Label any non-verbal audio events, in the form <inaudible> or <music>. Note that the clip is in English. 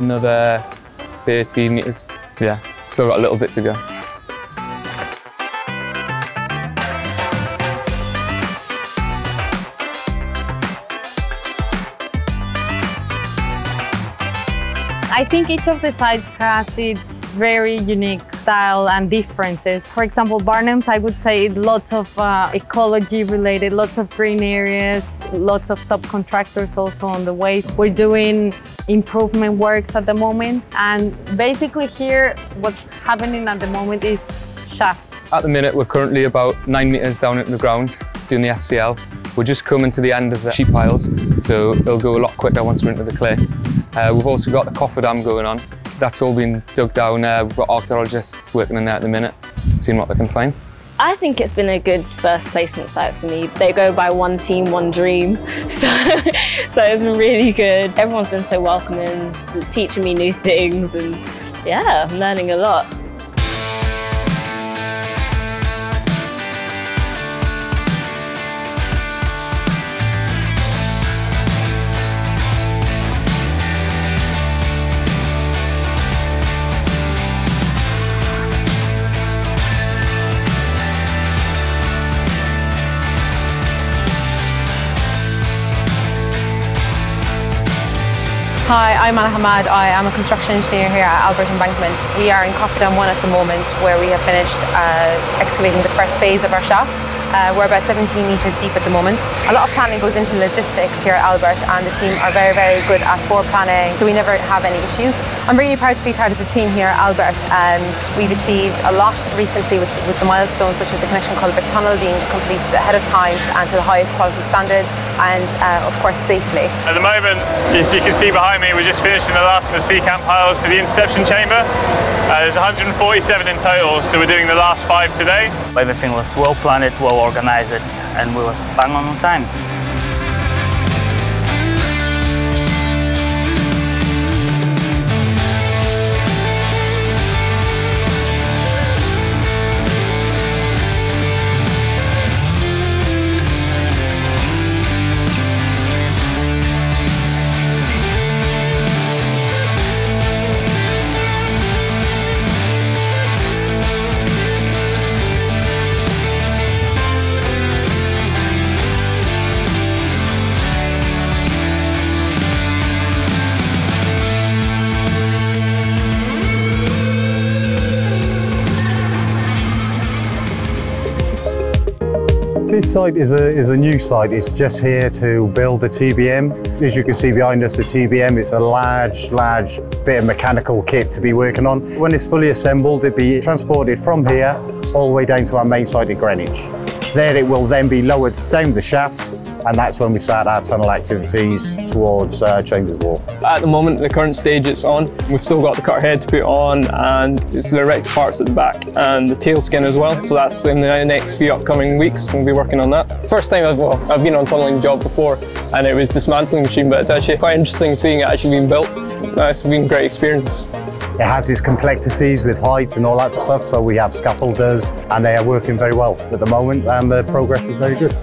another 30 metres. Yeah, still got a little bit to go. I think each of the sites has its very unique and differences. For example, Barn Elms, I would say lots of uh, ecology related, lots of green areas, lots of subcontractors also on the way. We're doing improvement works at the moment. And basically here, what's happening at the moment is shafts. At the minute, we're currently about nine metres down into the ground doing the SCL. We're just coming to the end of the sheet piles, so it'll go a lot quicker once we're into the clay. Uh, we've also got the cofferdam going on. That's all been dug down. there. we've got archaeologists working in there at the minute, seeing what they can find. I think it's been a good first placement site for me. They go by one team, one dream. <laughs> So, so it's been really good. Everyone's been so welcoming, teaching me new things and yeah, I'm learning a lot. Hi, I'm Anna Hamad. I am a construction engineer here at Albert Embankment. We are in Cofferdam 1 at the moment where we have finished uh, excavating the first phase of our shaft. Uh, we're about 17 metres deep at the moment. A lot of planning goes into logistics here at Albert and the team are very, very good at planning, so we never have any issues. I'm really proud to be part of the team here at Albert. Um, we've achieved a lot recently with, with the milestones such as the connection culvert tunnel being completed ahead of time and to the highest quality standards and uh, of course safely. At the moment, as you can see behind me, we're just finishing the last of the secant piles to the interception chamber. Uh, there's 147 in total, so we're doing the last five today. Everything was well planned, well organized, and we was bang on time. This site is a, is a new site. It's just here to build the TBM. As you can see behind us, the TBM is a large, large bit of mechanical kit to be working on. When it's fully assembled, it'll be transported from here all the way down to our main site at Greenwich. There it will then be lowered down the shaft and that's when we start our tunnel activities towards uh, Chambers Wharf. At the moment, the current stage it's on, we've still got the cutter head to put on and it's the erect parts at the back and the tail skin as well. So that's in the next few upcoming weeks, we'll be working on that. First time I've, well, I've been on a tunneling job before and it was dismantling machine, but it's actually quite interesting seeing it actually being built. It's been a great experience. It has its complexities with heights and all that stuff, so we have scaffolders and they are working very well at the moment and the progress is very good.